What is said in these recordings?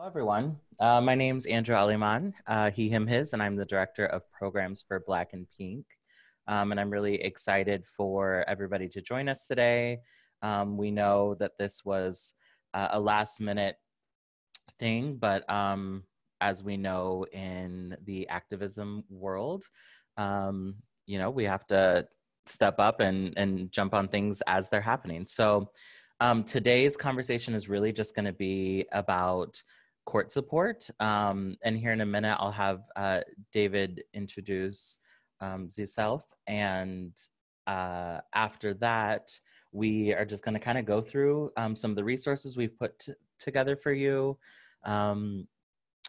Hello, everyone. Uh, my name's Andrew Aleman, uh, he, him, his, and I'm the director of programs for Black and Pink. Um, and I'm really excited for everybody to join us today. Um, we know that this was uh, a last minute thing, but um, as we know in the activism world, um, you know, we have to step up and, and jump on things as they're happening. So um, today's conversation is really just going to be about court support. Um, and here in a minute, I'll have uh, David introduce um, himself. And uh, after that, we are just going to kind of go through um, some of the resources we've put t- together for you. Um,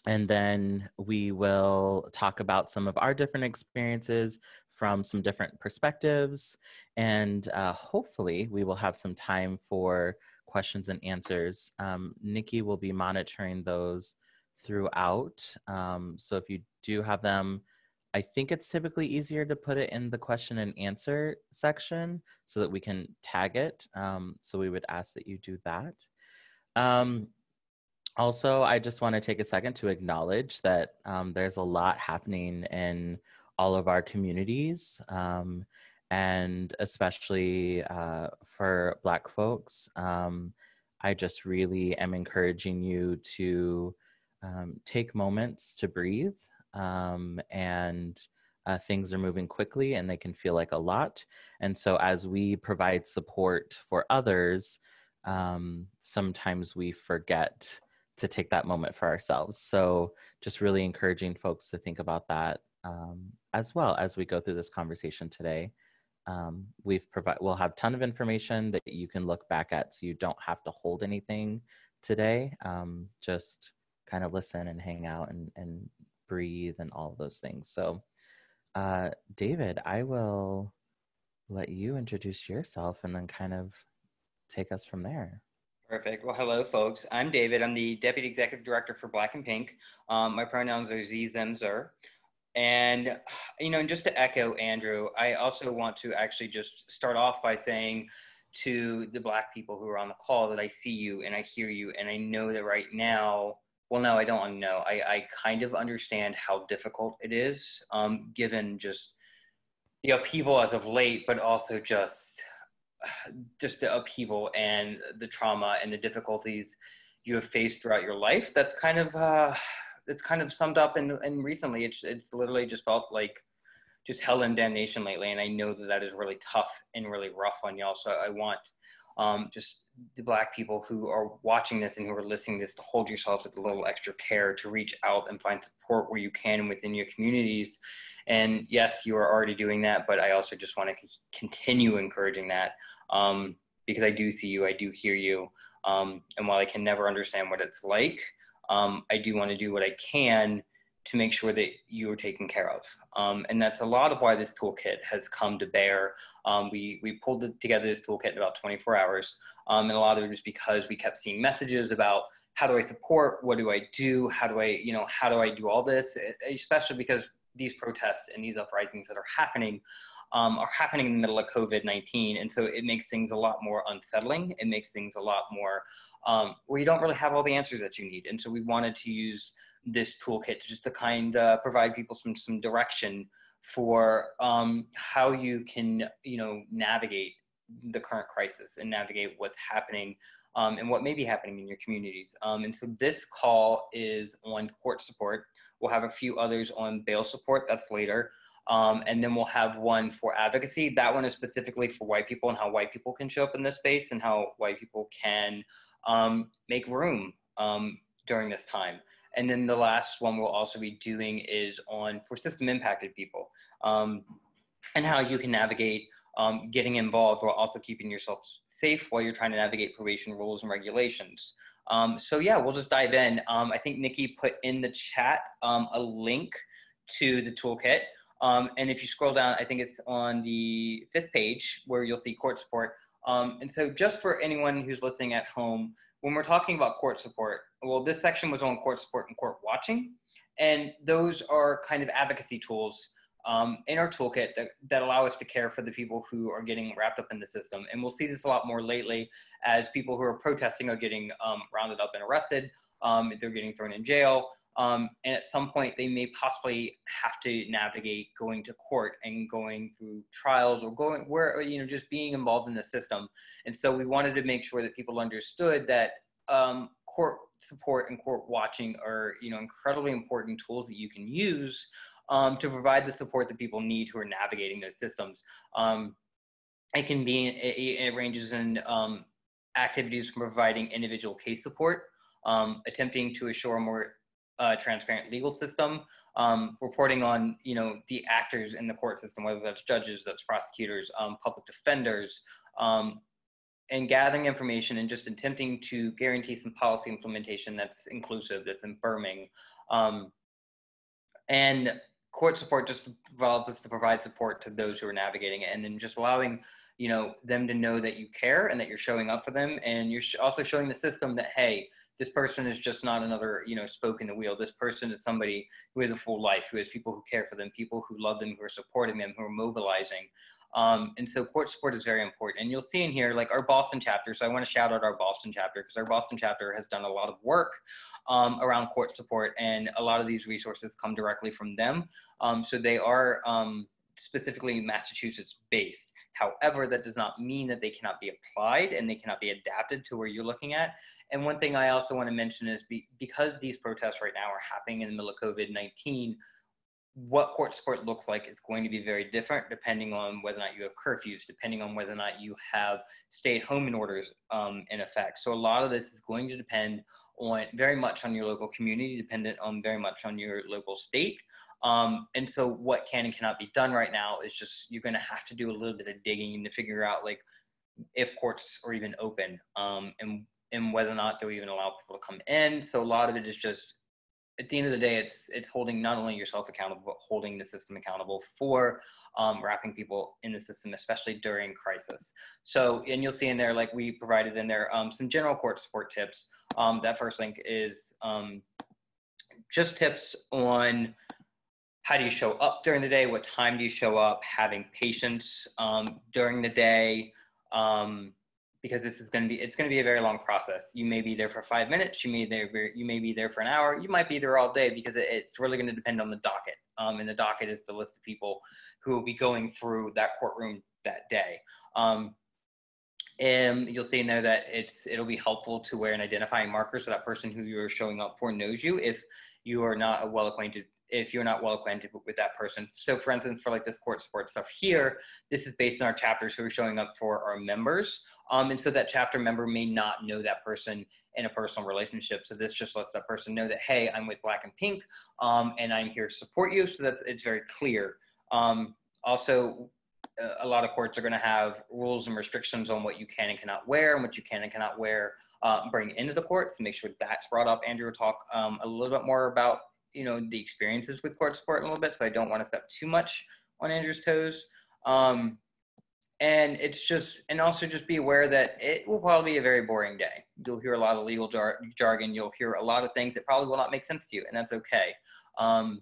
and then we will talk about some of our different experiences from some different perspectives. And uh, hopefully, we will have some time for questions and answers. Um, Nikki will be monitoring those throughout. Um, so if you do have them, I think it's typically easier to put it in the question and answer section so that we can tag it. Um, so we would ask that you do that. Um, also, I just want to take a second to acknowledge that um, there's a lot happening in all of our communities, um, and especially uh, for Black folks. Um, I just really am encouraging you to um, take moments to breathe, um, and uh, things are moving quickly and they can feel like a lot. And so, as we provide support for others, um, sometimes we forget to take that moment for ourselves. So, just really encouraging folks to think about that um, as well as we go through this conversation today. Um, we've provide we'll have ton of information that you can look back at, so you don't have to hold anything today. Um, just kind of listen and hang out and, and breathe and all those things. So, uh, David, I will let you introduce yourself and then kind of take us from there. Perfect. Well, hello, folks. I'm David. I'm the Deputy Executive Director for Black and Pink. Um, my pronouns are Z, them, zer. And, you know, and just to echo Andrew, I also want to actually just start off by saying to the Black people who are on the call that I see you and I hear you. And I know that right now, well, no, I don't know. I, I kind of understand how difficult it is, um, given just the upheaval as of late, but also just just the upheaval and the trauma and the difficulties you have faced throughout your life. That's kind of uh, it's kind of summed up and and recently it's it's literally just felt like just hell and damnation lately, and I know that that is really tough and really rough on y'all. So I want um, just the black people who are watching this and who are listening to this to hold yourselves with a little extra care to reach out and find support where you can within your communities and yes you are already doing that but i also just want to continue encouraging that um, because I do see you, I do hear you. Um, and while I can never understand what it's like, um, I do want to do what I can to make sure that you are taken care of. Um, and that's a lot of why this toolkit has come to bear. Um, we, we pulled together this toolkit in about 24 hours. Um, and a lot of it was because we kept seeing messages about how do I support? What do I do? How do I, you know, how do I do all this? Especially because these protests and these uprisings that are happening um, are happening in the middle of COVID 19. And so it makes things a lot more unsettling. It makes things a lot more um, where you don't really have all the answers that you need. And so we wanted to use this toolkit just to kind of provide people some, some direction for um, how you can, you know, navigate the current crisis and navigate what's happening um, and what may be happening in your communities. Um, and so this call is on court support. We'll have a few others on bail support. That's later. Um, and then we'll have one for advocacy. That one is specifically for white people and how white people can show up in this space and how white people can um, make room um, during this time. And then the last one we'll also be doing is on for system impacted people um, and how you can navigate um, getting involved while also keeping yourself safe while you're trying to navigate probation rules and regulations. Um, so yeah, we'll just dive in. I think Nikki put in the chat a link to the toolkit. Um, and if you scroll down, I think it's on the fifth page where you'll see court support. Um, and so just for anyone who's listening at home, when we're talking about court support, well, this section was on court support and court watching. And those are kind of advocacy tools um, in our toolkit that, that allow us to care for the people who are getting wrapped up in the system. And we'll see this a lot more lately as people who are protesting are getting um, rounded up and arrested. um, they're getting thrown in jail. Um, and at some point, they may possibly have to navigate going to court and going through trials or going where, you know, just being involved in the system. And so we wanted to make sure that people understood that um, court support and court watching are, you know, incredibly important tools that you can use um, to provide the support that people need who are navigating those systems. Um, it can be, it, it ranges in um, activities from providing individual case support, um, attempting to assure more uh, transparent legal system, um, reporting on you know the actors in the court system, whether that's judges, that's prosecutors, um, public defenders, um, and gathering information and just attempting to guarantee some policy implementation that's inclusive, that's affirming, um, and court support just allows us to provide support to those who are navigating it, and then just allowing you know them to know that you care and that you're showing up for them, and you're also showing the system that hey this person is just not another you know spoke in the wheel. This person is somebody who has a full life who has people who care for them people who love them who are supporting them who are mobilizing. Um, and so court support is very important. And you'll see in here like our boston chapter. So i want to shout out our boston chapter because our boston chapter has done a lot of work um, around court support and a lot of these resources come directly from them. Um, so they are um, specifically massachusetts based. However, that does not mean that they cannot be applied and they cannot be adapted to where you're looking at. And one thing I also want to mention is be, because these protests right now are happening in the middle of COVID 19, what court support looks like is going to be very different depending on whether or not you have curfews, depending on whether or not you have stay at home orders um, in effect. So a lot of this is going to depend on very much on your local community, dependent on very much on your local state. Um, and so what can and cannot be done right now is just you're going to have to do a little bit of digging to figure out like if courts are even open um, and and whether or not they'll even allow people to come in. So a lot of it is just at the end of the day, it's it's holding not only yourself accountable, but holding the system accountable for um, wrapping people in the system, especially during crisis. So, and you'll see in there, like we provided in there, um, some general court support tips. Um, that first link is um, just tips on how do you show up during the day? What time do you show up? Having patience um, during the day, um, because this is going to be it's going to be a very long process. You may be there for five minutes. You may there you may be there for an hour. You might be there all day because it, it's really going to depend on the docket. Um, and the docket is the list of people who will be going through that courtroom that day. Um, and you'll see in there that it's it'll be helpful to wear an identifying marker so that person who you're showing up for knows you if you are not a well acquainted if you're not well acquainted with that person. So for instance, for like this court support stuff here, this is based on our chapters who are showing up for our members. Um, and so that chapter member may not know that person in a personal relationship. So this just lets that person know that, hey, I'm with Black and Pink um, and I'm here to support you. So that it's very clear. Um, also, a lot of courts are going to have rules and restrictions on what you can and cannot wear and what you can and cannot wear uh, bring into the courts. Make sure that's brought up. Andrew will talk um, a little bit more about you know the experiences with court support in a little bit, so I don't want to step too much on Andrew's toes. Um, and it's just and also just be aware that it will probably be a very boring day. You'll hear a lot of legal jar- jargon. You'll hear a lot of things that probably will not make sense to you, and that's okay. Um,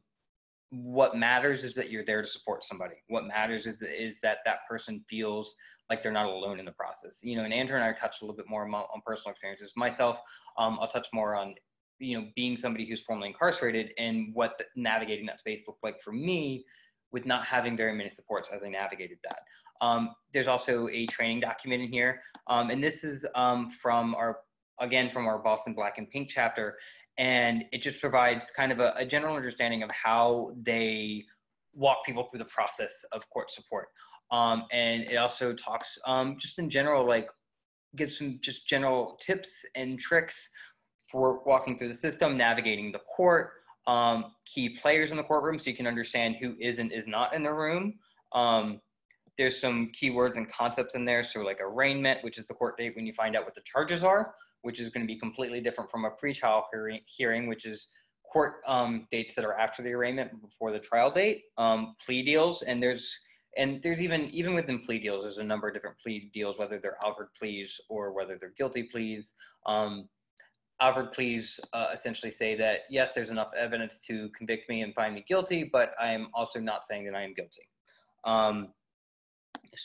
what matters is that you're there to support somebody. What matters is, is that that person feels like they're not alone in the process. You know, and Andrew and I touched a little bit more on, on personal experiences. Myself, um, I'll touch more on you know, being somebody who's formerly incarcerated and what the, navigating that space looked like for me with not having very many supports as I navigated that. Um, there's also a training document in here. Um, and this is um, from our, again, from our Boston Black and Pink chapter. And it just provides kind of a, a general understanding of how they walk people through the process of court support. Um, and it also talks um, just in general, like gives some just general tips and tricks for walking through the system, navigating the court, um, key players in the courtroom so you can understand who is and is not in the room. Um, there's some keywords and concepts in there. So like arraignment, which is the court date when you find out what the charges are, which is going to be completely different from a pretrial hearing, which is court um, dates that are after the arraignment before the trial date. Um, plea deals, and there's and there's even even within plea deals, there's a number of different plea deals, whether they're Alford pleas or whether they're guilty pleas. Um, Alford pleas uh, essentially say that yes, there's enough evidence to convict me and find me guilty, but I am also not saying that I am guilty. Um,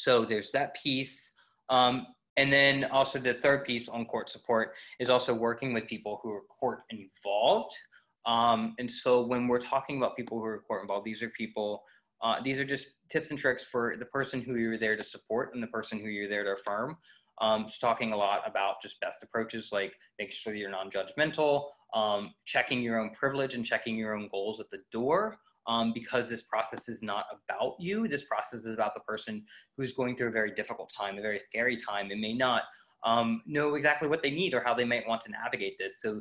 so there's that piece. Um, And then also the third piece on court support is also working with people who are court involved. Um, and so when we're talking about people who are court involved, these are people, uh, these are just tips and tricks for the person who you're there to support and the person who you're there to affirm. Um, just talking a lot about just best approaches like making sure you're non-judgmental, um, checking your own privilege and checking your own goals at the door. Um, because this process is not about you. This process is about the person who's going through a very difficult time, a very scary time, and may not um, know exactly what they need or how they might want to navigate this. So,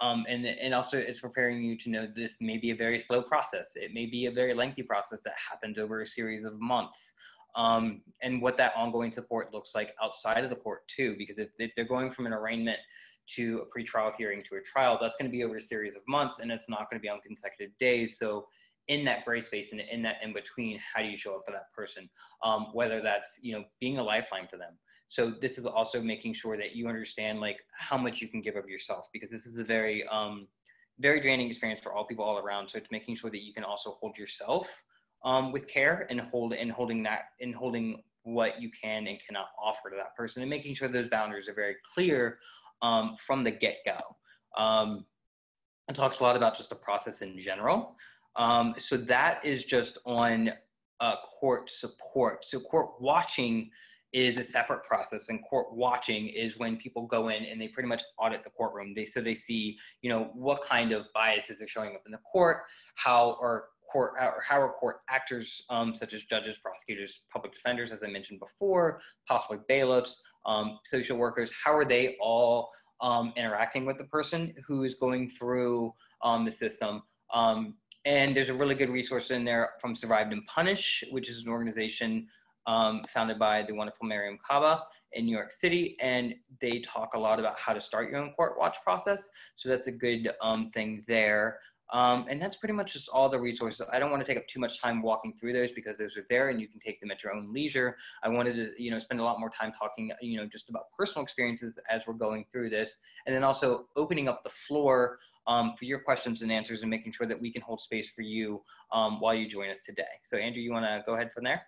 um, and and also it's preparing you to know this may be a very slow process. It may be a very lengthy process that happens over a series of months um, and what that ongoing support looks like outside of the court too. Because if, if they're going from an arraignment to a pretrial hearing to a trial, that's going to be over a series of months, and it's not going to be on consecutive days. So in that gray space and in that in between, how do you show up for that person? Um, whether that's you know being a lifeline for them. So this is also making sure that you understand like how much you can give of yourself because this is a very um, very draining experience for all people all around. So it's making sure that you can also hold yourself um, with care and hold and holding that and holding what you can and cannot offer to that person and making sure those boundaries are very clear um, from the get-go um, it talks a lot about just the process in general um, so that is just on uh, court support. So court watching is a separate process and court watching is when people go in and they pretty much audit the courtroom. They so they see you know what kind of biases are showing up in the court? How or court or how are court actors um, such as judges, prosecutors, public defenders, as I mentioned before, possibly bailiffs, um, social workers, how are they all um, interacting with the person who is going through um, the system? Um, and there's a really good resource in there from Survived and Punish, which is an organization um, founded by the wonderful Mariame Kaba in New York City, and they talk a lot about how to start your own court watch process. So that's a good thing there. Um, and that's pretty much just all the resources. I don't want to take up too much time walking through those because those are there and you can take them at your own leisure. I wanted to, you know, spend a lot more time talking, you know, just about personal experiences as we're going through this. And then also opening up the floor um, for your questions and answers and making sure that we can hold space for you um, while you join us today. So Andrew, you want to go ahead from there?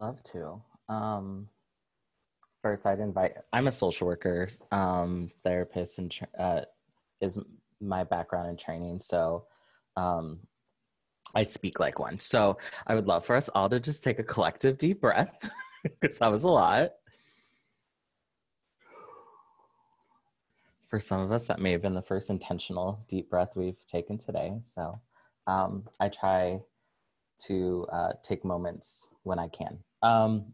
Love to. Um, first, I'd invite, I'm a social worker, um, therapist, and uh, is my background and training. So um, I speak like one. So I would love for us all to just take a collective deep breath because that was a lot. For some of us, that may have been the first intentional deep breath we've taken today. So um, I try to uh, take moments when I can. Um,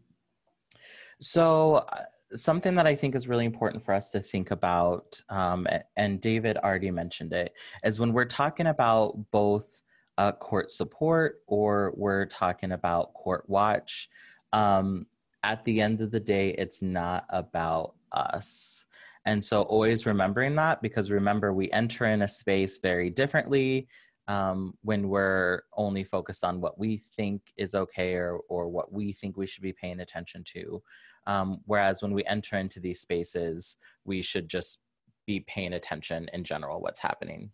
so uh, something that I think is really important for us to think about, um, and David already mentioned it, is when we're talking about both uh, court support or we're talking about court watch, um, at the end of the day, it's not about us. And so always remembering that because remember, we enter in a space very differently um, when we're only focused on what we think is okay or, or what we think we should be paying attention to. Um, whereas when we enter into these spaces, we should just be paying attention in general what's happening.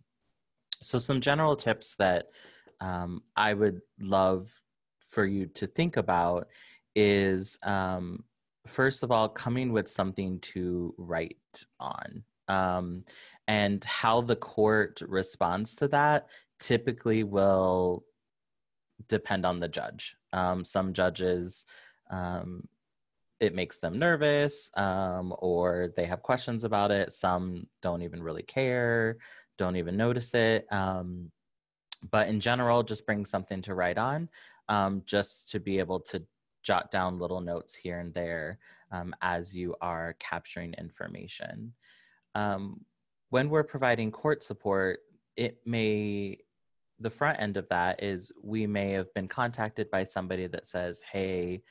So, some general tips that um, I would love for you to think about is um, first of all, coming with something to write on. Um, and how the court responds to that typically will depend on the judge. Um, some judges um, it makes them nervous um, or they have questions about it. Some don't even really care, don't even notice it. Um, but in general, just bring something to write on um, just to be able to jot down little notes here and there um, as you are capturing information. Um, when we're providing court support, it may the front end of that is we may have been contacted by somebody that says, hey,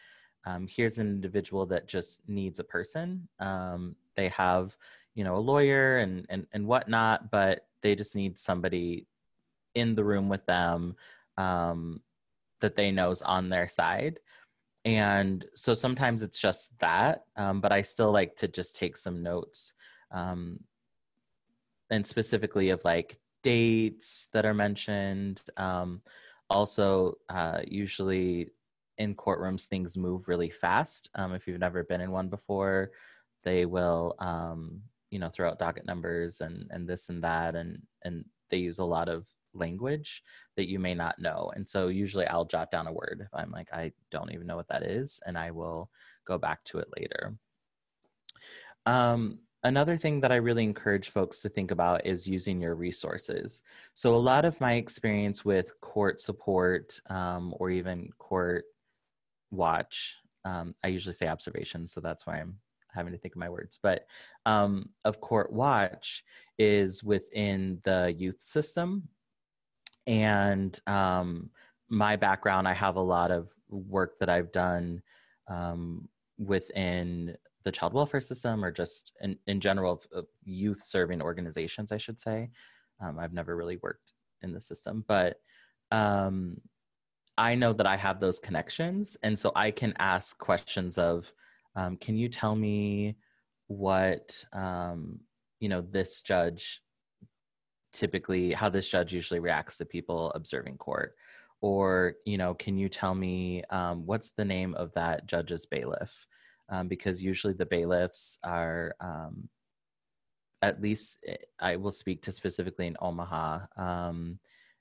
um, here's an individual that just needs a person. Um, they have, you know, a lawyer and, and, and whatnot, but they just need somebody in the room with them um, that they know is on their side. And so sometimes it's just that, um, but I still like to just take some notes um, and specifically of like dates that are mentioned. Um, also, uh, usually in courtrooms, things move really fast. Um, if you've never been in one before, they will, um, you know, throw out docket numbers and and this and that, and and they use a lot of language that you may not know. And so usually I'll jot down a word. I'm like, I don't even know what that is, and I will go back to it later. Um, another thing that I really encourage folks to think about is using your resources. So, a lot of my experience with court support um, or even court watch, um, I usually say observations, so that's why I'm having to think of my words, but um, of court watch is within the youth system. And um, my background, I have a lot of work that I've done um, within the child welfare system or just in, in general of, youth serving organizations i should say. Um, i've never really worked in the system but um, i know that i have those connections. And so i can ask questions of um, can you tell me what um, you know this judge typically how this judge usually reacts to people observing court? Or you know can you tell me um, what's the name of that judge's bailiff? Um, because usually the bailiffs are um, at least eh, I will speak to specifically in Omaha um,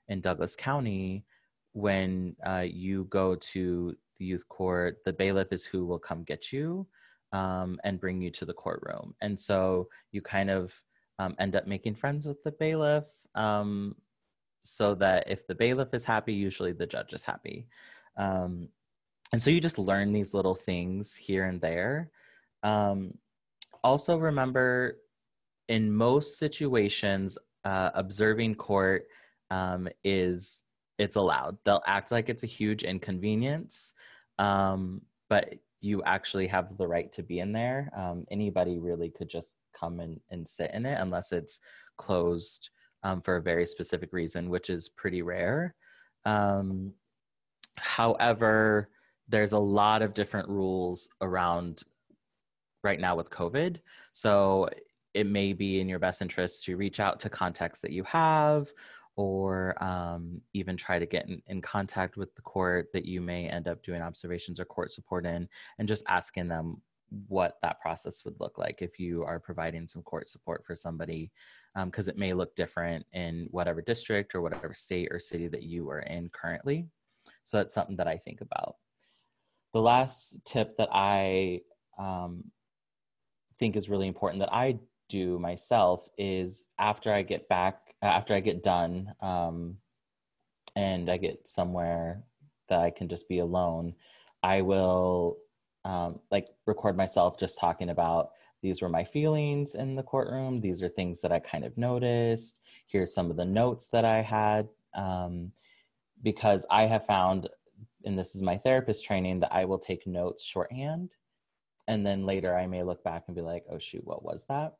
in Douglas County when uh, you go to the youth court the bailiff is who will come get you um, and bring you to the courtroom. And so you kind of um, end up making friends with the bailiff um, so that if the bailiff is happy usually the judge is happy. Um, and so you just learn these little things here and there. Um, also remember in most situations uh, observing court um, is it's allowed. They'll act like it's a huge inconvenience um, but you actually have the right to be in there. Anybody really could just come and, and sit in it unless it's closed um, for a very specific reason which is pretty rare um, however there's a lot of different rules around right now with COVID. So it may be in your best interest to reach out to contacts that you have or um, even try to get in, in, contact with the court that you may end up doing observations or court support in and just asking them what that process would look like if you are providing some court support for somebody because um, it may look different in whatever district or whatever state or city that you are in currently. So that's something that i think about. The last tip that I um, think is really important that I do myself is after I get back, after I get done, um, and I get somewhere that I can just be alone, I will um, like record myself just talking about these were my feelings in the courtroom. These are things that I kind of noticed. Here's some of the notes that I had. Um, because I have found and this is my therapist training that I will take notes shorthand. And then later I may look back and be like, oh shoot, what was that?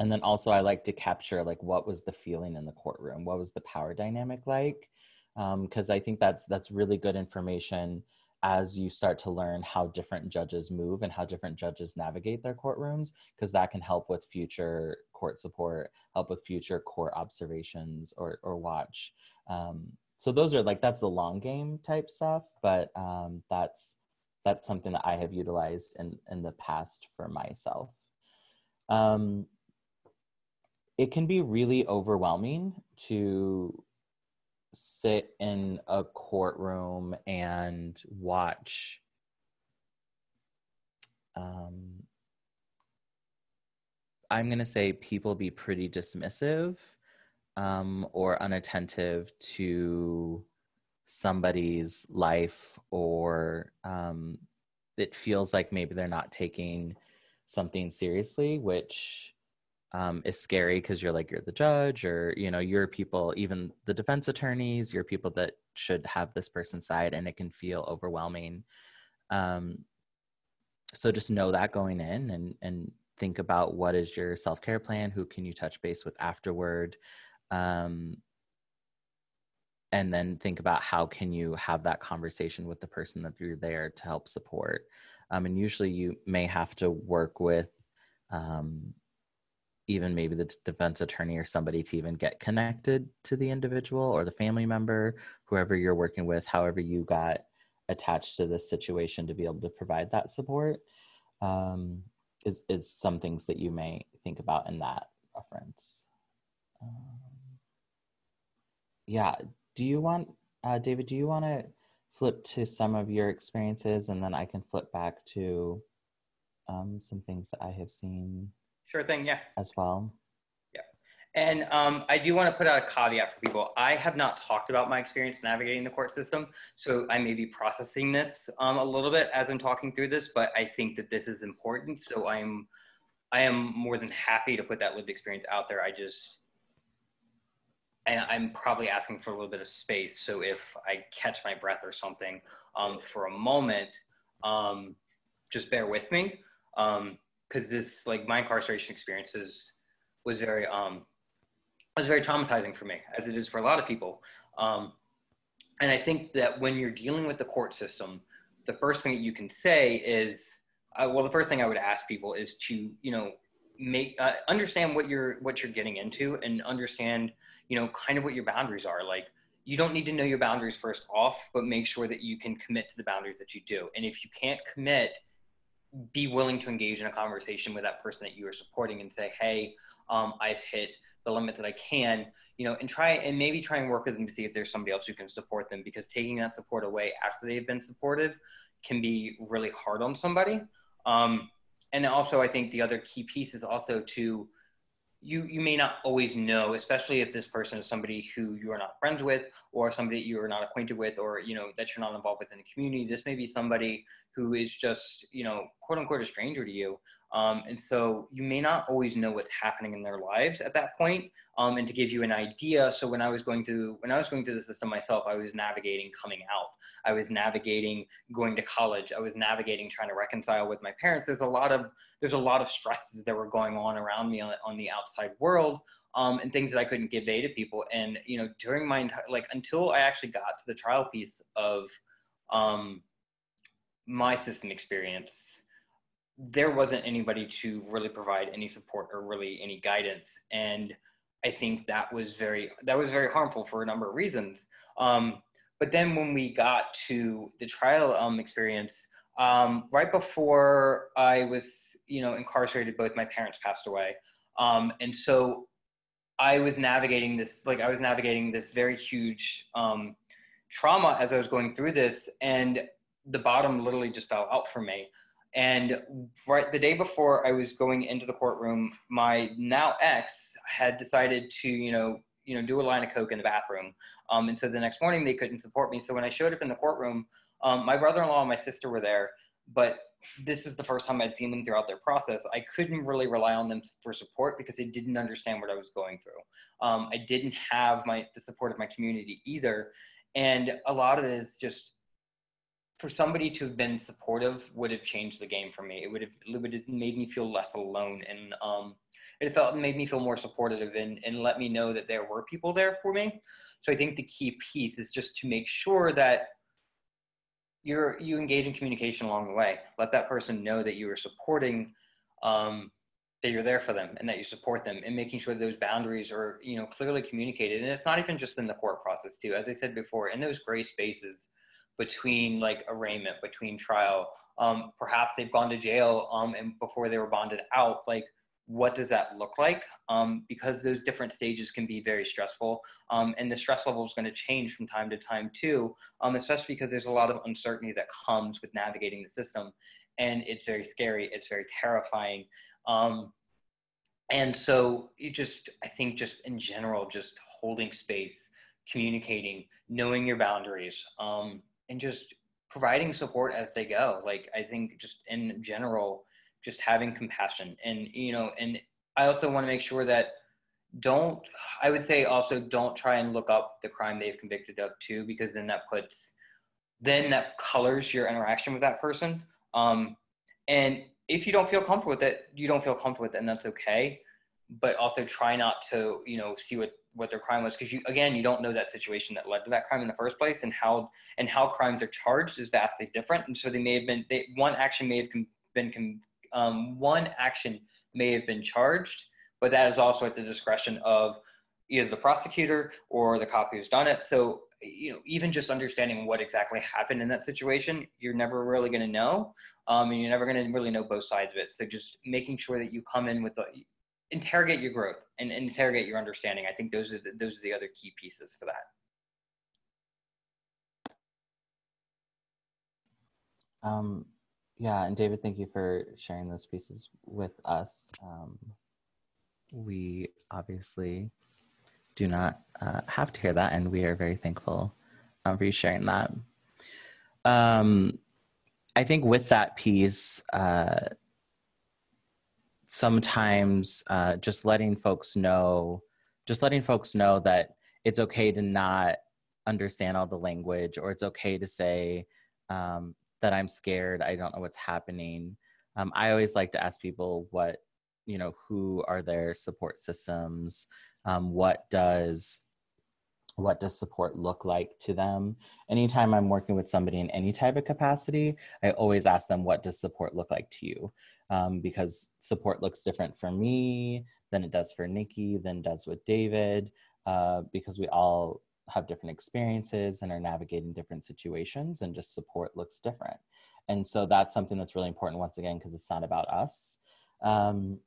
And then also I like to capture like what was the feeling in the courtroom? What was the power dynamic like? Because um, I think that's that's really good information as you start to learn how different judges move and how different judges navigate their courtrooms, because that can help with future court support, help with future court observations or, or watch. Um, so those are like that's the long game type stuff but um, that's that's something that i have utilized in in the past for myself um, it can be really overwhelming to sit in a courtroom and watch um, i'm going to say people be pretty dismissive um, or unattentive to somebody's life or um, it feels like maybe they're not taking something seriously which um, is scary because you're like you're the judge or you know you're people even the defense attorneys you're people that should have this person's side and it can feel overwhelming. Um, so just know that going in and and think about what is your self-care plan who can you touch base with afterward um, and then think about how can you have that conversation with the person that you're there to help support. Um, and usually you may have to work with um, even maybe the defense attorney or somebody to even get connected to the individual or the family member whoever you're working with however you got attached to this situation to be able to provide that support um, is, is some things that you may think about in that reference. Um, yeah, do you want, uh, David, do you want to flip to some of your experiences and then I can flip back to um, some things that I have seen? Sure thing, yeah. As well. Yeah. And um, I do want to put out a caveat for people. I have not talked about my experience navigating the court system, so I may be processing this um, a little bit as I'm talking through this. But I think that this is important, so I'm I am more than happy to put that lived experience out there. I just and I'm probably asking for a little bit of space. So if I catch my breath or something um, for a moment, um, just bear with me because this like my incarceration experiences was very um, was very traumatizing for me, as it is for a lot of people. Um, and I think that when you're dealing with the court system, the first thing that you can say is, uh, well, the first thing I would ask people is to, you know, make uh, understand what you're what you're getting into and understand, you know, kind of what your boundaries are. Like, you don't need to know your boundaries first off, but make sure that you can commit to the boundaries that you do. And if you can't commit, be willing to engage in a conversation with that person that you are supporting and say, hey, um, I've hit the limit that I can, you know, and try and maybe try and work with them to see if there's somebody else who can support them because taking that support away after they've been supported can be really hard on somebody. Um, and also, I think the other key piece is also to you you may not always know, especially if this person is somebody who you are not friends with or somebody you are not acquainted with or you know that you're not involved with in the community. This may be somebody who is just you know quote unquote a stranger to you um, and so you may not always know what's happening in their lives at that point. Um, and to give you an idea, so when I was going through when I was going through the system myself, I was navigating coming out. I was navigating going to college. I was navigating trying to reconcile with my parents. There's a lot of there's a lot of stresses that were going on around me on, on the outside world. Um, and things that I couldn't convey to people. And you know, during my entire like until I actually got to the trial piece of um, my system experience, there wasn't anybody to really provide any support or really any guidance. And i think that was very that was very harmful for a number of reasons. Um, but then when we got to the trial um, experience um, right before i was you know incarcerated both my parents passed away. Um, and so i was navigating this like i was navigating this very huge um, trauma as i was going through this. And the bottom literally just fell out for me and right the day before I was going into the courtroom, my now ex had decided to, you know, you know, do a line of coke in the bathroom. Um, and so the next morning they couldn't support me. So when I showed up in the courtroom, um, my brother-in-law and my sister were there, but this is the first time I'd seen them throughout their process. I couldn't really rely on them for support because they didn't understand what I was going through. Um, I didn't have my the support of my community either, and a lot of it is just for somebody to have been supportive would have changed the game for me. It would have, it would have made me feel less alone and um, it felt made me feel more supportive and, and let me know that there were people there for me. So I think the key piece is just to make sure that you're you engage in communication along the way. Let that person know that you are supporting, um, that you're there for them, and that you support them, and making sure those boundaries are you know clearly communicated. And it's not even just in the court process too. As I said before, in those gray spaces, between like arraignment, between trial. Um, perhaps they've gone to jail um, and before they were bonded out. Like, what does that look like? Um, because those different stages can be very stressful, um, and the stress level is going to change from time to time too. Um, especially because there's a lot of uncertainty that comes with navigating the system, and it's very scary. It's very terrifying. Um, and so you just, I think, just in general, just holding space, communicating, knowing your boundaries. Um, and just providing support as they go. Like I think just in general, just having compassion and you know, and I also want to make sure that don't I would say also don't try and look up the crime they've convicted of too, because then that puts then that colors your interaction with that person. Um, and if you don't feel comfortable with it, you don't feel comfortable with it, and that's okay. But also try not to, you know, see what what their crime was because you again you don't know that situation that led to that crime in the first place and how and how crimes are charged is vastly different and so they may have been they, one action may have been um, one action may have been charged but that is also at the discretion of either the prosecutor or the cop who's done it so you know, even just understanding what exactly happened in that situation, you're never really going to know. Um, and you're never going to really know both sides of it. So just making sure that you come in with the, interrogate your growth and, and interrogate your understanding. I think those are the, those are the other key pieces for that. Um, yeah, and David, thank you for sharing those pieces with us. Um, we obviously do not uh, have to hear that, and we are very thankful um, for you sharing that. Um, I think with that piece, uh, sometimes uh, just letting folks know, just letting folks know that it's okay to not understand all the language, or it's okay to say um, that I'm scared, I don't know what's happening. Um, I always like to ask people what, you know, who are their support systems, um, what does what does support look like to them? Anytime i'm working with somebody in any type of capacity i always ask them what does support look like to you um, because support looks different for me than it does for nikki than does with david uh, because we all have different experiences and are navigating different situations and just support looks different and so that's something that's really important once again because it's not about us um,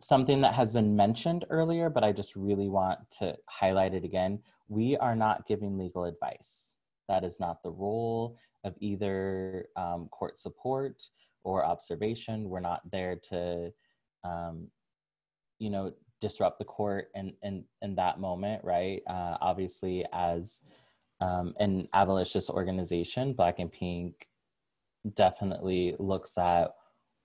something that has been mentioned earlier, but I just really want to highlight it again. We are not giving legal advice. That is not the role of either um, court support or observation. We're not there to, um, you know, disrupt the court in, in, in that moment, right? Uh, obviously, as um, an abolitionist organization, Black and Pink definitely looks at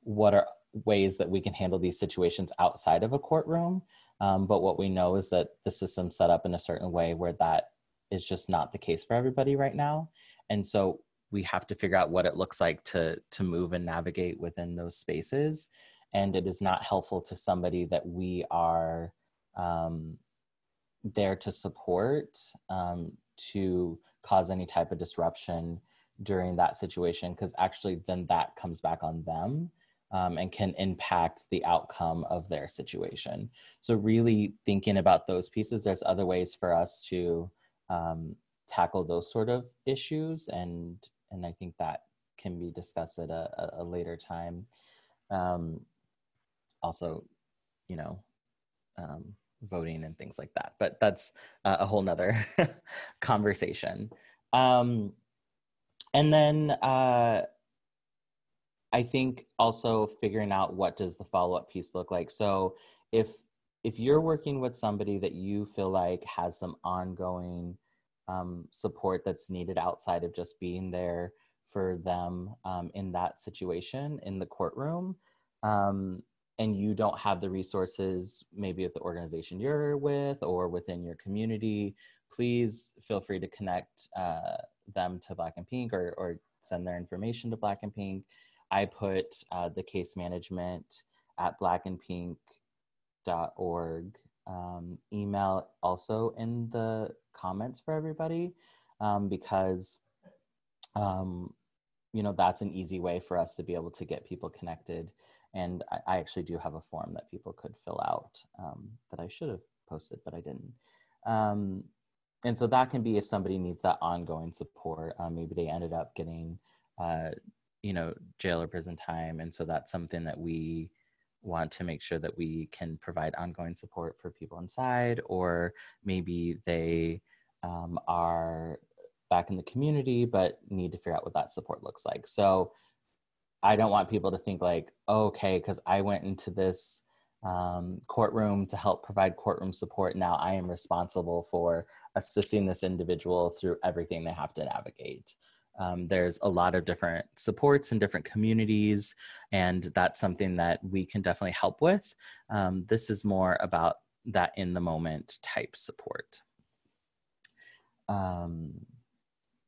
what are ways that we can handle these situations outside of a courtroom. Um, but what we know is that the system's set up in a certain way where that is just not the case for everybody right now. And so we have to figure out what it looks like to to move and navigate within those spaces. And it is not helpful to somebody that we are um, there to support um, to cause any type of disruption during that situation because actually then that comes back on them um, and can impact the outcome of their situation. So, really thinking about those pieces, there's other ways for us to um, tackle those sort of issues, and and I think that can be discussed at a, a later time. Um, also, you know, um, voting and things like that, but that's a whole nother conversation. Um, and then uh, I think also figuring out what does the follow-up piece look like. So if if you're working with somebody that you feel like has some ongoing um, support that's needed outside of just being there for them um, in that situation in the courtroom, um, and you don't have the resources maybe at the organization you're with or within your community, please feel free to connect uh, them to Black and Pink or, or send their information to Black and Pink. I put uh, the case management at blackandpink.org um, email also in the comments for everybody um, because um, you know that's an easy way for us to be able to get people connected. And I, I actually do have a form that people could fill out um, that I should have posted but I didn't. Um, and so that can be if somebody needs that ongoing support. Um, maybe they ended up getting uh, you know jail or prison time. And so that's something that we want to make sure that we can provide ongoing support for people inside or maybe they um, are back in the community but need to figure out what that support looks like. So i don't want people to think like okay because i went into this um, courtroom to help provide courtroom support. Now i am responsible for assisting this individual through everything they have to navigate um, there's a lot of different supports in different communities, and that's something that we can definitely help with. Um, this is more about that in the moment type support. Um,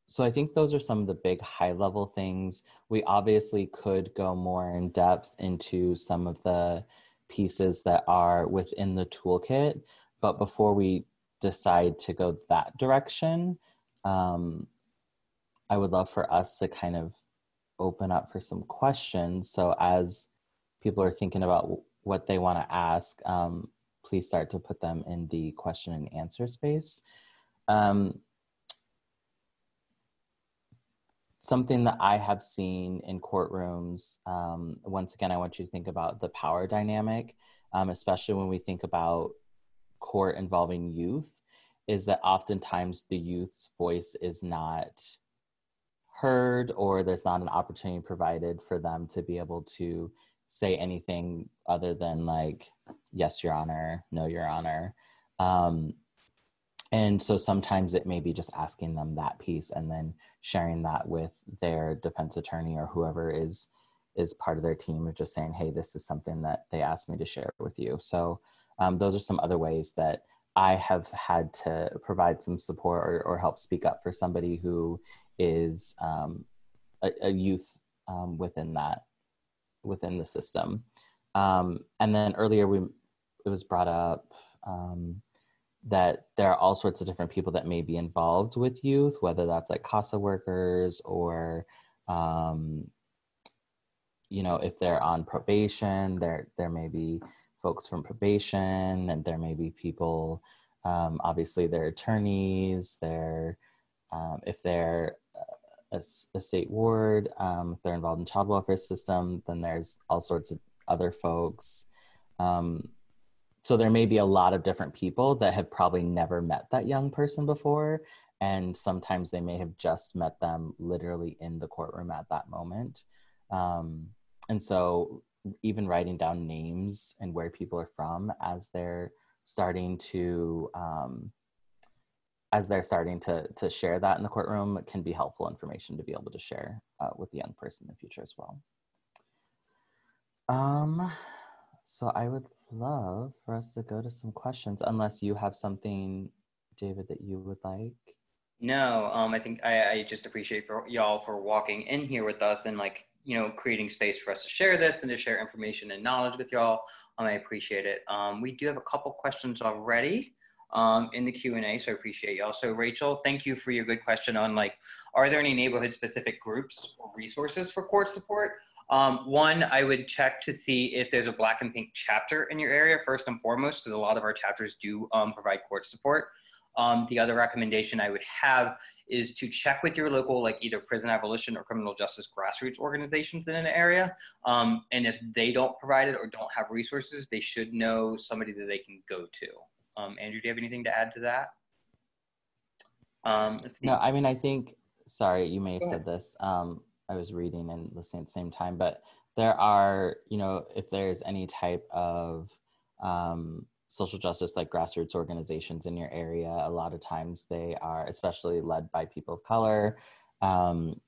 so I think those are some of the big high level things. We obviously could go more in depth into some of the pieces that are within the toolkit, but before we decide to go that direction, um, I would love for us to kind of open up for some questions. So as people are thinking about what they want to ask, um, please start to put them in the question and answer space. Um, something that I have seen in courtrooms, um, once again, I want you to think about the power dynamic, um, especially when we think about court involving youth, is that oftentimes the youth's voice is not heard or there's not an opportunity provided for them to be able to say anything other than like, yes, your honor, no, your honor. Um, and so sometimes it may be just asking them that piece and then sharing that with their defense attorney or whoever is is part of their team of just saying hey this is something that they asked me to share with you so um, those are some other ways that i have had to provide some support or, or help speak up for somebody who is um, a, a, youth um, within that within the system. Um, and then earlier we it was brought up um, that there are all sorts of different people that may be involved with youth, whether that's like CASA workers or, um, you know, if they're on probation, there there may be folks from probation, and there may be people, um, obviously, their attorneys, their um, if they're a, state ward, um, if they're involved in child welfare system, then there's all sorts of other folks. Um, so there may be a lot of different people that have probably never met that young person before and sometimes they may have just met them literally in the courtroom at that moment um, and so even writing down names and where people are from as they're starting to um, as they're starting to to share that in the courtroom can be helpful information to be able to share uh, with the young person in the future as well um so I would love for us to go to some questions, unless you have something, David, that you would like. No, um, I think I, I just appreciate y'all for walking in here with us and like you know creating space for us to share this and to share information and knowledge with y'all. Um, I appreciate it. Um, we do have a couple questions already um, in the Q and A, so I appreciate y'all. So Rachel, thank you for your good question on like, are there any neighborhood specific groups or resources for court support? Um, one, I would check to see if there's a black and pink chapter in your area, first and foremost, because a lot of our chapters do um, provide court support. Um, the other recommendation I would have is to check with your local, like either prison abolition or criminal justice grassroots organizations in an area. Um, and if they don't provide it or don't have resources, they should know somebody that they can go to. Um, Andrew, do you have anything to add to that? Um, no, I mean, I think, sorry, you may have said this. Um, I was reading and listening at the same time. But there are, you know, if there's any type of um, social justice like grassroots organizations in your area, a lot of times they are, especially led by people of color. Um,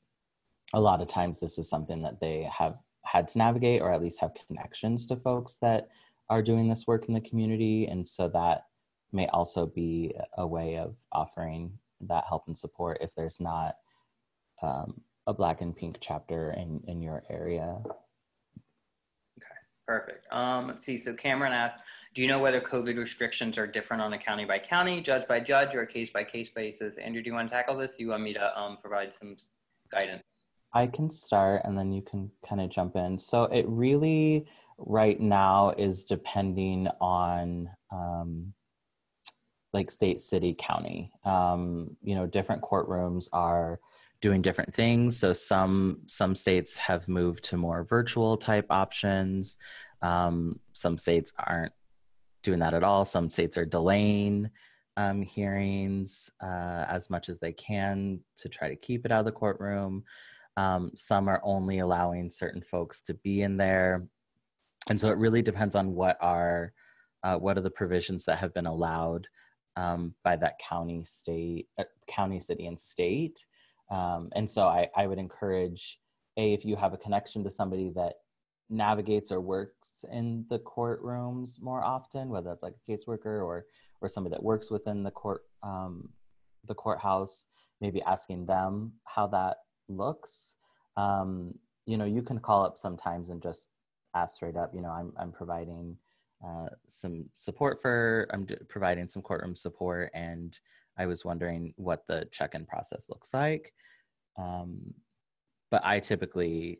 a lot of times this is something that they have had to navigate or at least have connections to folks that are doing this work in the community. And so that may also be a way of offering that help and support if there's not um, a black and pink chapter in, in your area. Okay, perfect. Um, let's see. So Cameron asked, do you know whether COVID restrictions are different on a county by county, judge by judge, or a case by case basis? Andrew, do you want to tackle this? You want me to um, provide some guidance? I can start and then you can kind of jump in. So it really right now is depending on um, like state, city, county. Um, you know, different courtrooms are doing different things. So some some states have moved to more virtual type options. Um, some states aren't doing that at all. Some states are delaying um, hearings uh, as much as they can to try to keep it out of the courtroom. Um, some are only allowing certain folks to be in there, and so it really depends on what are uh, what are the provisions that have been allowed um, by that county, state, uh, county, city, and state. Um, and so I, I would encourage a if you have a connection to somebody that navigates or works in the courtrooms more often, whether that's like a caseworker or or somebody that works within the court um, the courthouse, maybe asking them how that looks. Um, you know, you can call up sometimes and just ask straight up. You know, I'm I'm providing uh, some support for I'm providing some courtroom support and I was wondering what the check in process looks like. Um, but I typically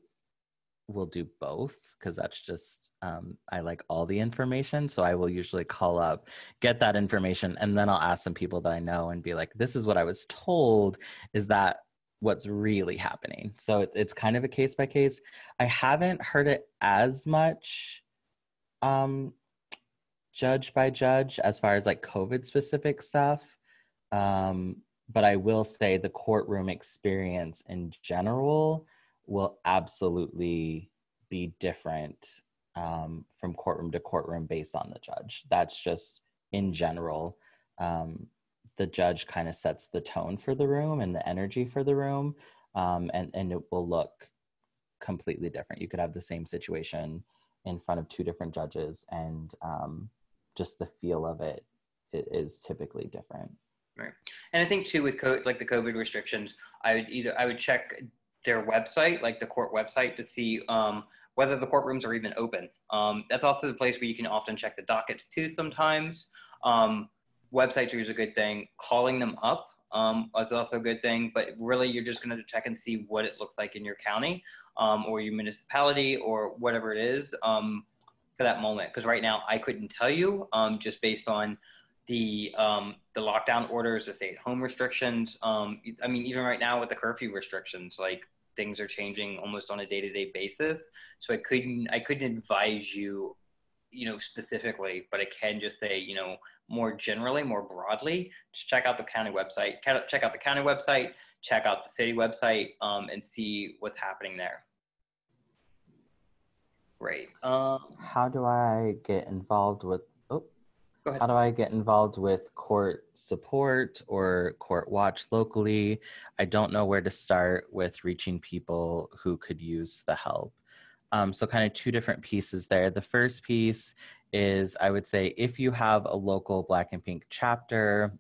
will do both because that's just um, I like all the information. So I will usually call up, get that information, and then I'll ask some people that I know and be like, "This is what I was told. Is that what's really happening. So it, it's kind of a case by case. I haven't heard it as much um, judge by judge as far as like COVID specific stuff. Um, but I will say the courtroom experience in general will absolutely be different um, from courtroom to courtroom based on the judge. That's just in general. Um, the judge kind of sets the tone for the room and the energy for the room, um, and and it will look completely different. You could have the same situation in front of two different judges, and um, just the feel of it is typically different. Right, and I think too with co- like the COVID restrictions, I would either I would check their website, like the court website, to see um, whether the courtrooms are even open. Um, that's also the place where you can often check the dockets too. Sometimes um, websites are a good thing. Calling them up um, is also a good thing, but really you're just going to check and see what it looks like in your county um, or your municipality or whatever it is um, for that moment. Because right now I couldn't tell you um, just based on the um, the lockdown orders, the stay-at-home restrictions. Um, I mean, even right now with the curfew restrictions, like things are changing almost on a day-to-day basis. So I couldn't I couldn't advise you, you know, specifically, but I can just say, you know, more generally, more broadly, just check out the county website. Check out the county website. Check out the city website, um, and see what's happening there. Great. Um, How do I get involved with Oh, how do I get involved with court support or court watch locally? I don't know where to start with reaching people who could use the help. Um, so, kind of two different pieces there. The first piece is I would say if you have a local Black and Pink chapter,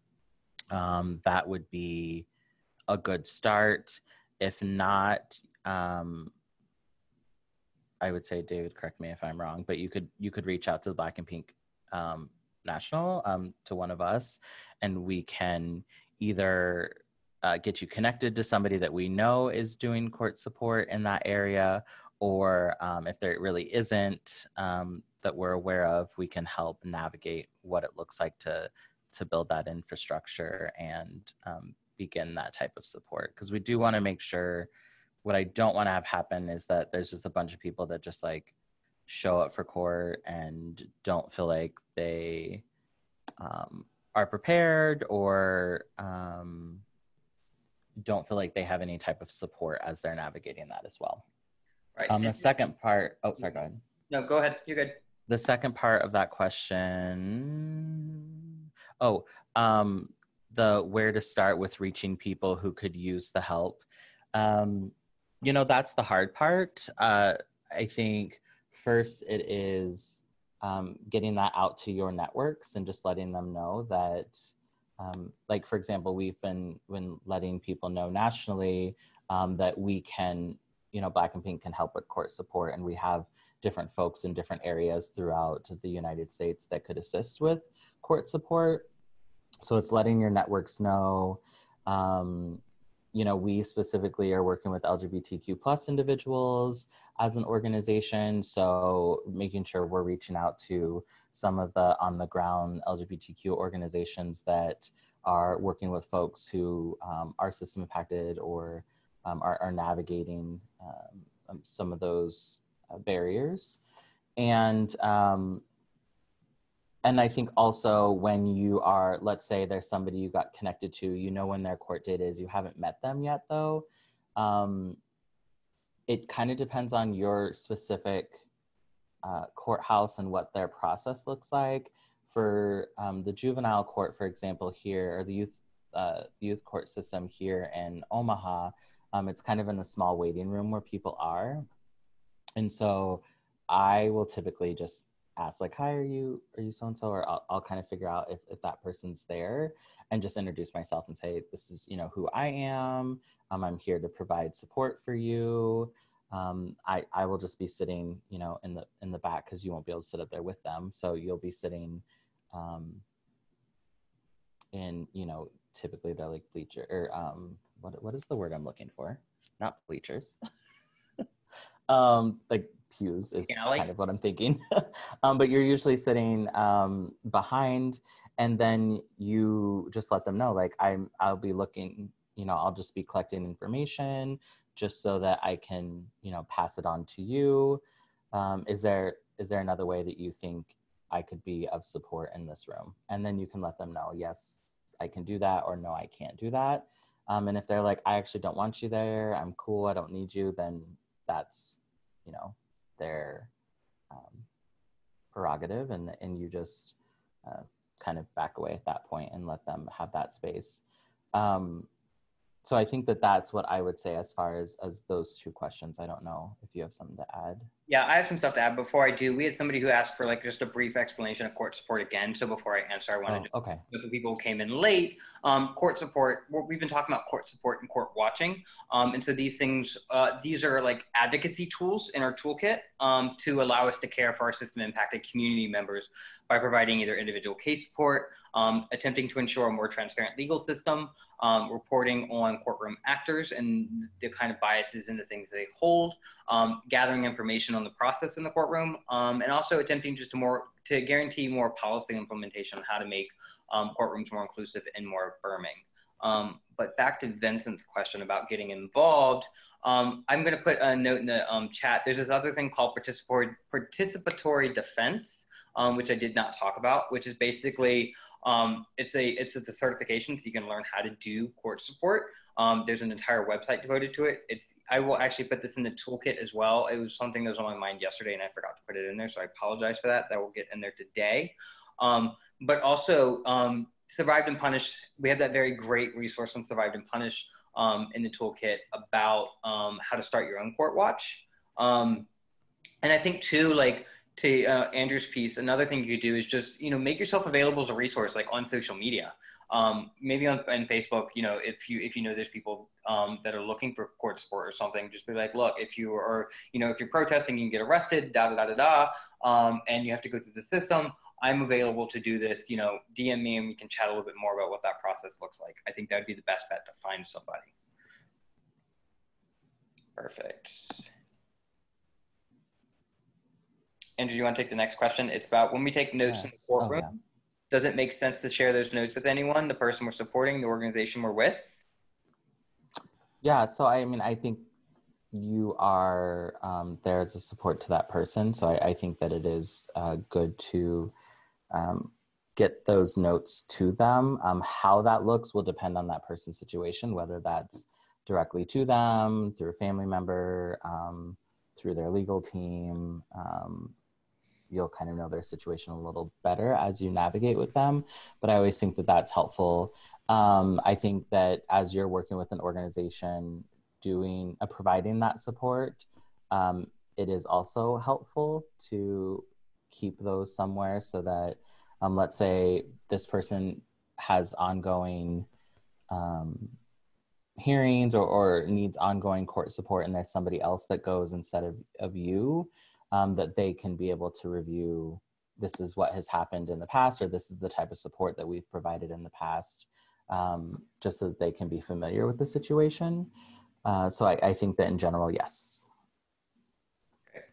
um, that would be a good start. If not, um, I would say David, correct me if I'm wrong, but you could you could reach out to the Black and Pink um, national um, to one of us, and we can either uh, get you connected to somebody that we know is doing court support in that area, or um, if there really isn't um, that we're aware of, we can help navigate what it looks like to to build that infrastructure and um, begin that type of support. Because we do want to make sure. What I don't want to have happen is that there's just a bunch of people that just like show up for court and don't feel like they um, are prepared or um, don't feel like they have any type of support as they're navigating that as well. Right. Um, the second part, oh, sorry, go ahead. No, go ahead. You're good. The second part of that question, oh, um, the where to start with reaching people who could use the help. Um, you know, that's the hard part. Uh, I think first it is um, getting that out to your networks and just letting them know that um, like for example we've been when letting people know nationally um, that we can you know black and pink can help with court support and we have different folks in different areas throughout the united states that could assist with court support so it's letting your networks know um, you know, we specifically are working with LGBTQ plus individuals as an organization. So making sure we're reaching out to some of the on the ground LGBTQ organizations that are working with folks who um, are system impacted or um, are, are, navigating um, um some of those uh, barriers. And um, and I think also when you are, let's say there's somebody you got connected to, you know when their court date is, you haven't met them yet though. Um, it kind of depends on your specific uh, courthouse and what their process looks like. For um, the juvenile court, for example, here, or the youth, uh, youth court system here in Omaha, um, it's kind of in a small waiting room where people are. And so I will typically just ask like hi are you are you so and so? Or I'll, I'll kind of figure out if, if that person's there and just introduce myself and say this is you know who i am. Um, i'm here to provide support for you. Um, I, I will just be sitting you know in the in the back because you won't be able to sit up there with them. So you'll be sitting um, in you know typically they're like bleacher or um, what, what is the word i'm looking for? Not bleachers um, like pews is kind of what I'm thinking. um, but you're usually sitting um, behind, and then you just let them know, like I'm, I'll be looking you know, I'll just be collecting information just so that I can, you know, pass it on to you. Um, is there is there another way that you think I could be of support in this room? And then you can let them know, yes, I can do that, or no, I can't do that. Um, and if they're like, I actually don't want you there, I'm cool, I don't need you, then that's, you know, their um, prerogative, and and you just uh, kind of back away at that point and let them have that space. Um, so I think that that's what I would say as far as as those two questions. I don't know if you have something to add. Yeah, I have some stuff to add. Before I do, we had somebody who asked for like just a brief explanation of court support again. So before I answer, I wanted oh, okay. to for people who came in late. Um, court support. We've been talking about court support and court watching, um, and so these things, uh, these are like advocacy tools in our toolkit um, to allow us to care for our system impacted community members by providing either individual case support, um, attempting to ensure a more transparent legal system, um, reporting on courtroom actors and the kind of biases and the things they hold, um, gathering information on the process in the courtroom, um, and also attempting just to more to guarantee more policy implementation on how to make um, courtrooms more inclusive and more affirming. Um, but back to Vincent's question about getting involved, um, I'm going to put a note in the chat. There's this other thing called participatory, participatory defense, which I did not talk about, which is basically um, it's a it's, it's a certification, so you can learn how to do court support. Um, there's an entire website devoted to it. It's I will actually put this in the toolkit as well. It was something that was on my mind yesterday, and I forgot to put it in there, so I apologize for that. That will get in there today. Um, but also, um, survived and punished. We have that very great resource on survived and punished um, in the toolkit about um, how to start your own court watch. Um, and I think too, like to uh, Andrew's piece, another thing you could do is just you know make yourself available as a resource, like on social media. Um, maybe on, on, Facebook, you know, if you if you know there's people um, that are looking for court support or something, just be like, look, if you are, you know, if you're protesting, you can get arrested, da da da da da, um, and you have to go through the system. I'm available to do this. You know, DM me and we can chat a little bit more about what that process looks like. I think that would be the best bet to find somebody. Perfect. Andrew, you want to take the next question? It's about when we take notes yes. in the courtroom, oh, yeah. Does it make sense to share those notes with anyone, the person we're supporting, the organization we're with? Yeah, so I mean, I think you are um, there as a support to that person. So I, I think that it is uh, good to um, get those notes to them. Um, how that looks will depend on that person's situation, whether that's directly to them, through a family member, um, through their legal team, um, you'll kind of know their situation a little better as you navigate with them. But I always think that that's helpful. Um, I think that as you're working with an organization, doing uh, providing that support, um, it is also helpful to keep those somewhere so that, um, let's say, this person has ongoing um, hearings or, or needs ongoing court support, and there's somebody else that goes instead of, of you um, that they can be able to review this is what has happened in the past or this is the type of support that we've provided in the past um, just so that they can be familiar with the situation. Uh, so I, I, think that in general yes. Okay.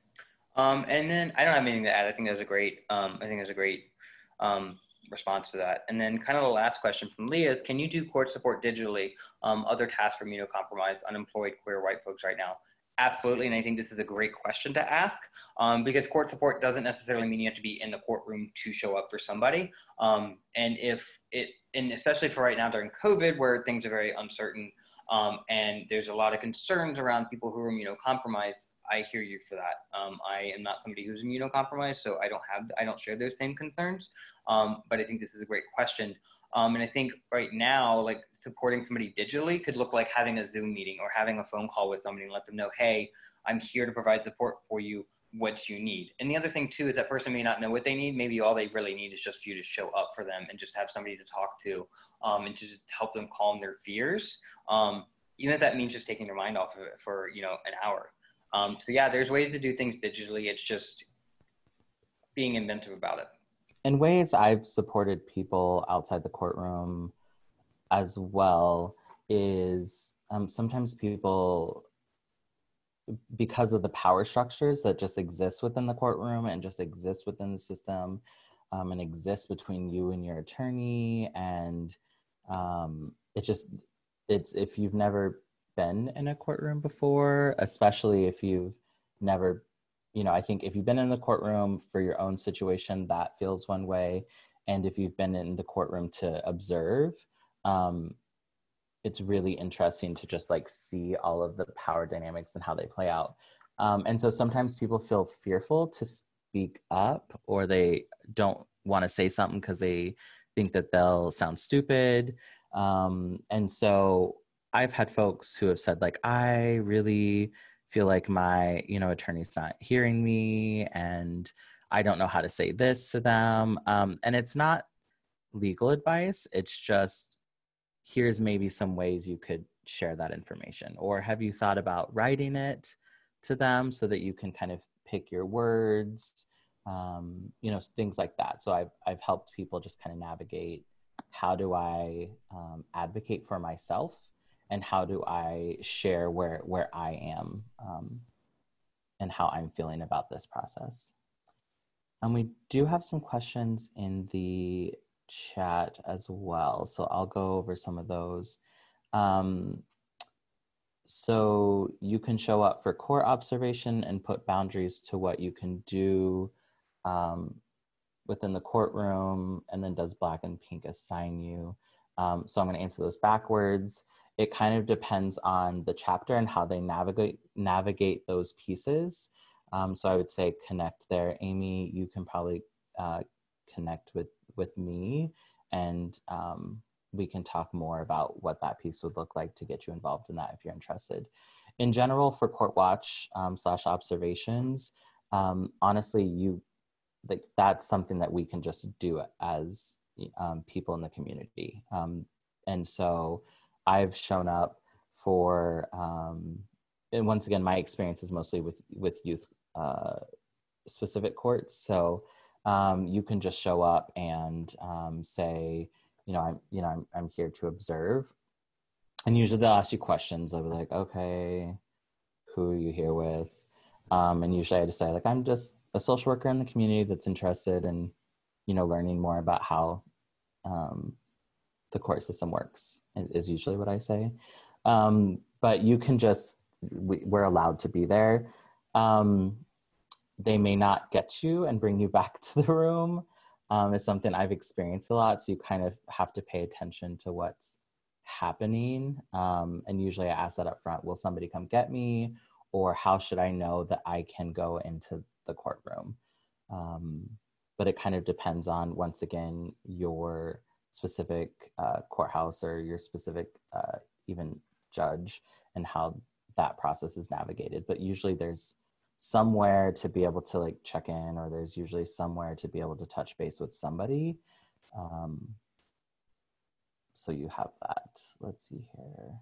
um, and then i don't have anything to add. I think that's a great um, i think that's a great um, response to that. And then kind of the last question from leah is can you do court support digitally? Um, other tasks for immunocompromised unemployed queer white folks right now Absolutely, and I think this is a great question to ask um, because court support doesn't necessarily mean you have to be in the courtroom to show up for somebody. Um, and if it, and especially for right now during COVID, where things are very uncertain, um, and there's a lot of concerns around people who are immunocompromised. I hear you for that. Um, I am not somebody who's immunocompromised, so I don't have, I don't share those same concerns. Um, but I think this is a great question. Um, and I think right now, like supporting somebody digitally could look like having a Zoom meeting or having a phone call with somebody and let them know, hey, I'm here to provide support for you. What you need. And the other thing too is that person may not know what they need. Maybe all they really need is just for you to show up for them and just have somebody to talk to, um, and to just help them calm their fears. Um, even if that means just taking their mind off of it for you know an hour. Um, so yeah, there's ways to do things digitally. It's just being inventive about it in ways I've supported people outside the courtroom as well is um, sometimes people because of the power structures that just exist within the courtroom and just exist within the system um, and exist between you and your attorney and um, it just it's if you've never been in a courtroom before, especially if you've never, you know, I think if you've been in the courtroom for your own situation, that feels one way. And if you've been in the courtroom to observe, um, it's really interesting to just like see all of the power dynamics and how they play out. Um, and so sometimes people feel fearful to speak up or they don't want to say something because they think that they'll sound stupid. Um, and so I've had folks who have said, like, I really feel like my, you know, attorney's not hearing me and I don't know how to say this to them. Um, and it's not legal advice, it's just here's maybe some ways you could share that information. Or have you thought about writing it to them so that you can kind of pick your words? Um, you know, things like that. So I've, I've helped people just kind of navigate how do I um, advocate for myself and how do I share where where I am um, and how I'm feeling about this process. And we do have some questions in the chat as well, so I'll go over some of those. Um, so you can show up for court observation and put boundaries to what you can do um, within the courtroom, and then does Black and Pink assign you? Um, so I'm going to answer those backwards it kind of depends on the chapter and how they navigate navigate those pieces. Um, so I would say connect there. Amy, you can probably uh, connect with with me, and um, we can talk more about what that piece would look like to get you involved in that if you're interested. In general, for court watch um, slash observations, um, honestly, you like that's something that we can just do as um, people in the community, um, and so I've shown up for, um, and once again, my experience is mostly with with youth uh, specific courts. So um, you can just show up and um, say, you know, I'm you know I'm I'm here to observe, and usually they'll ask you questions. They'll be like, okay, who are you here with? Um, and usually I just say like I'm just a social worker in the community that's interested in, you know, learning more about how um, the court system works is usually what I say. Um, but you can just, we, are allowed to be there. Um, they may not get you and bring you back to the room. Um, is something I've experienced a lot. So you kind of have to pay attention to what's happening. Um, and usually I ask that up front, will somebody come get me? Or how should I know that I can go into the courtroom? Um, but it kind of depends on, once again, your specific uh, courthouse or your specific uh, even judge and how that process is navigated. But usually there's somewhere to be able to like check in or there's usually somewhere to be able to touch base with somebody. Um, so you have that. Let's see here.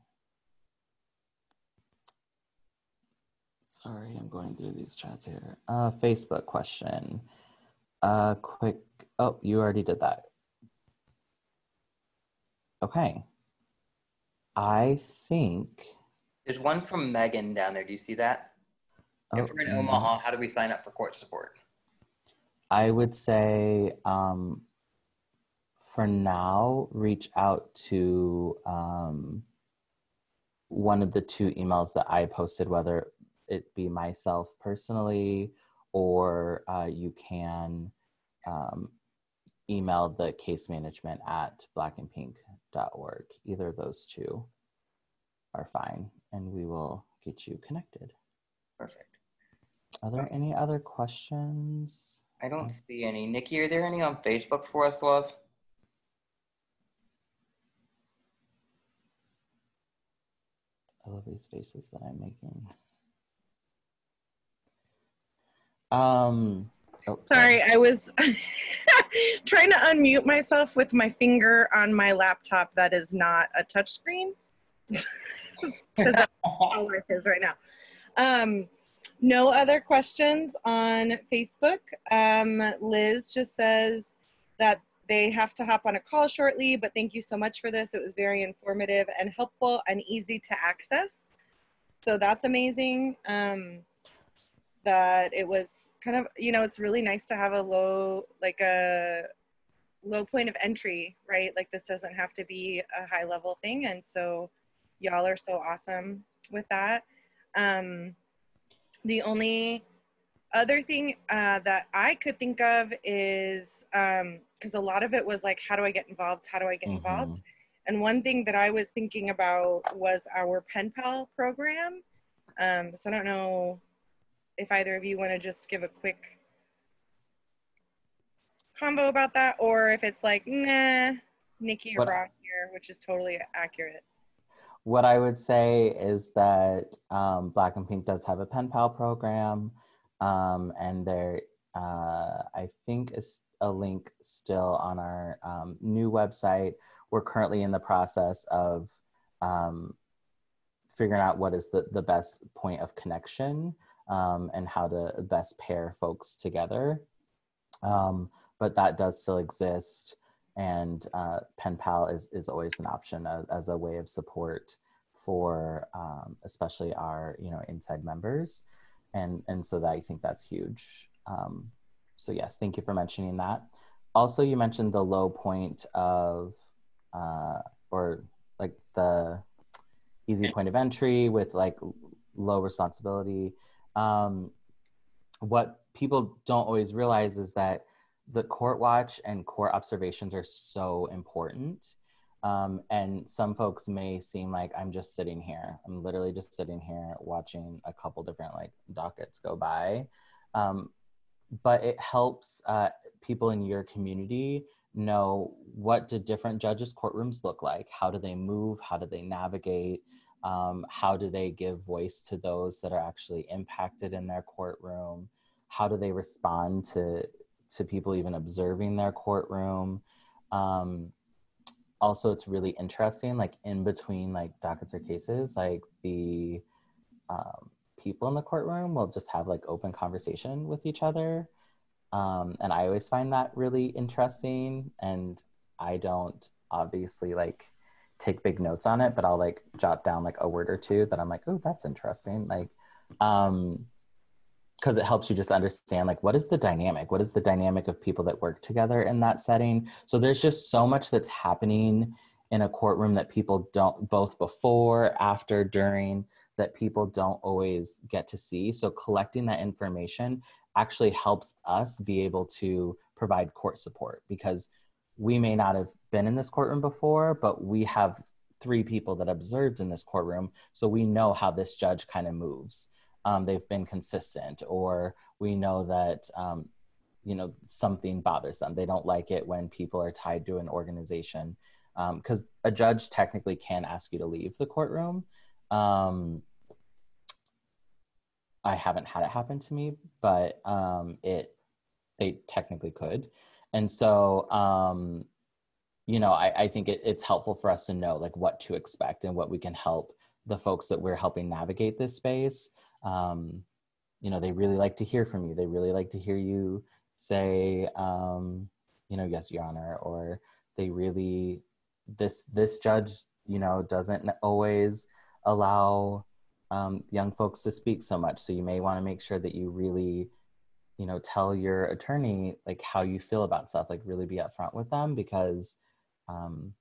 Sorry, I'm going through these chats here. Uh, Facebook question. Uh, quick. Oh, you already did that. Okay. I think. There's one from Megan down there. Do you see that? Oh, if we're in Omaha, how do we sign up for court support? I would say um, for now, reach out to um, one of the two emails that I posted, whether it be myself personally or uh, you can um, email the case management at black and pink org. Either of those two are fine, and we will get you connected. Perfect. Are there any other questions? I don't see any. Nikki, are there any on Facebook for us, love? I love these faces that I'm making. Um, oh, sorry. sorry, I was trying to unmute myself with my finger on my laptop that is not a touchscreen. Because that's how life is right now. Um, no other questions on Facebook. Um, Liz just says that they have to hop on a call shortly, but thank you so much for this. It was very informative and helpful and easy to access. So that's amazing. Um, that it was kind of you know it's really nice to have a low like a low point of entry right like this doesn't have to be a high level thing and so y'all are so awesome with that. Um, the only other thing uh, that I could think of is um because a lot of it was like, how do I get involved? How do I get mm-hmm. involved? And one thing that I was thinking about was our pen pal program. Um, so I don't know if either of you want to just give a quick combo about that, or if it's like, nah, Nikki or Brock here, which is totally accurate. What I would say is that um, Black and Pink does have a pen pal program, um, and there, uh, I think, is a link still on our um, new website. We're currently in the process of um, figuring out what is the, the best point of connection um, and how to best pair folks together. Um, but that does still exist and uh, pen pal is, is always an option as, as a way of support for um, especially our you know inside members. And and so that i think that's huge. Um, so yes thank you for mentioning that. Also you mentioned the low point of uh, or like the easy point of entry with like low responsibility um, what people don't always realize is that the court watch and court observations are so important. Um, and some folks may seem like I'm just sitting here. I'm literally just sitting here watching a couple different like dockets go by. Um, but it helps uh, people in your community know what do different judges' courtrooms look like? How do they move? How do they navigate? Um, how do they give voice to those that are actually impacted in their courtroom? How do they respond to to people even observing their courtroom. Um, also, it's really interesting, like in between like dockets or cases, like the um, people in the courtroom will just have like open conversation with each other. Um, and I always find that really interesting. And I don't obviously like take big notes on it, but I'll like jot down like a word or two that I'm like, oh, that's interesting. Like, um, because it helps you just understand like what is the dynamic? What is the dynamic of people that work together in that setting? So there's just so much that's happening in a courtroom that people don't both before after during that people don't always get to see. So collecting that information actually helps us be able to provide court support because we may not have been in this courtroom before but we have three people that observed in this courtroom so we know how this judge kind of moves. Um, they've been consistent or we know that um, you know something bothers them. They don't like it when people are tied to an organization because um, a judge technically can ask you to leave the courtroom. Um, i haven't had it happen to me but um, it they technically could and so um, you know i, I think it, it's helpful for us to know like what to expect and what we can help the folks that we're helping navigate this space. Um, you know they really like to hear from you. They really like to hear you say um, you know yes your honor or they really this this judge you know doesn't always allow um, young folks to speak so much. So you may want to make sure that you really you know tell your attorney like how you feel about stuff like really be upfront with them because um,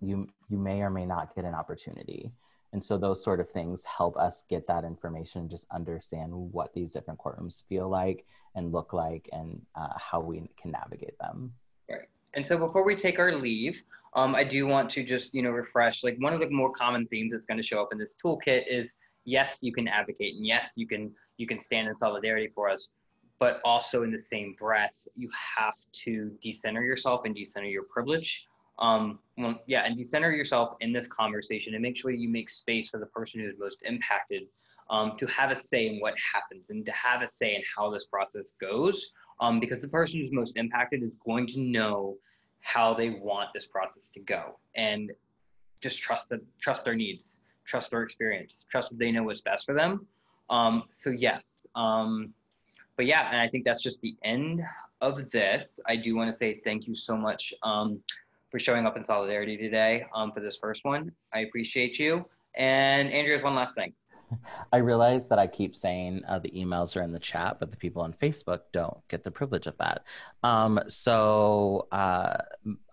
you you may or may not get an opportunity and so those sort of things help us get that information, just understand what these different courtrooms feel like and look like and uh, how we can navigate them. Right. And so before we take our leave, um, I do want to just, you know, refresh, like one of the more common themes that's going to show up in this toolkit is, yes, you can advocate and yes, you can, you can stand in solidarity for us, but also in the same breath, you have to decenter yourself and decenter your privilege um, well, yeah, and decenter yourself in this conversation and make sure you make space for the person who's most impacted um, to have a say in what happens and to have a say in how this process goes. Um, because the person who's most impacted is going to know how they want this process to go and just trust that trust their needs, trust their experience, trust that they know what's best for them. Um, so yes, um, but yeah, and I think that's just the end of this. I do want to say thank you so much um, for showing up in solidarity today um, for this first one. I appreciate you. And Andrew has one last thing. I realize that I keep saying uh, the emails are in the chat, but the people on Facebook don't get the privilege of that. Um, so uh,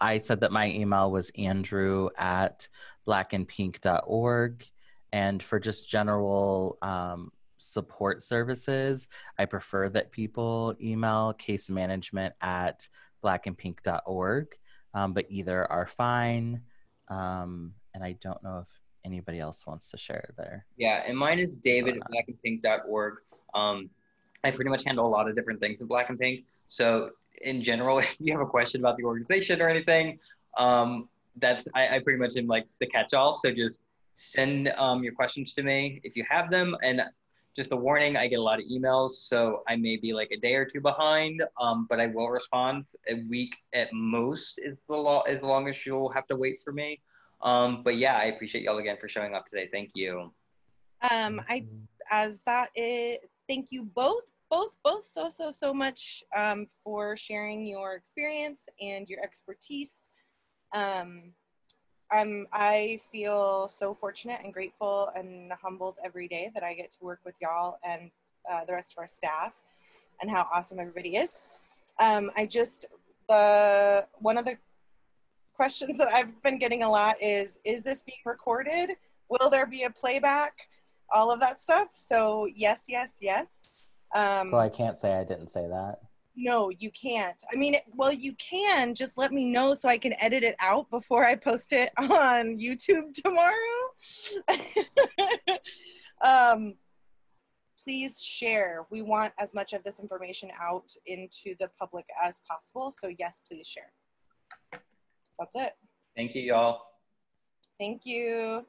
I said that my email was andrew at blackandpink.org. And for just general um, support services, I prefer that people email case management at blackandpink.org, um, but either are fine. Um, and I don't know if anybody else wants to share there. Yeah, and mine is david at blackandpink.org. Um, I pretty much handle a lot of different things at Black and Pink. So in general, if you have a question about the organization or anything, um, that's I, I, pretty much am like the catch-all. So just send um, your questions to me if you have them. And just a warning, I get a lot of emails, so I may be like a day or two behind, um, but I will respond. A week at most is the law as long as you'll have to wait for me. Um, but yeah, I appreciate y'all again for showing up today. Thank you. Um, I as that is thank you both both both so so so much um, for sharing your experience and your expertise um, I'm, I feel so fortunate and grateful and humbled every day that I get to work with y'all and uh, the rest of our staff and how awesome everybody is. Um, I just, the one of the questions that I've been getting a lot is, is this being recorded? Will there be a playback? All of that stuff. So yes, yes, yes. Um, so I can't say I didn't say that. No, you can't. I mean, well, you can. Just let me know so I can edit it out before I post it on YouTube tomorrow. um, please share. We want as much of this information out into the public as possible. So, yes, please share. That's it. Thank you, y'all. Thank you.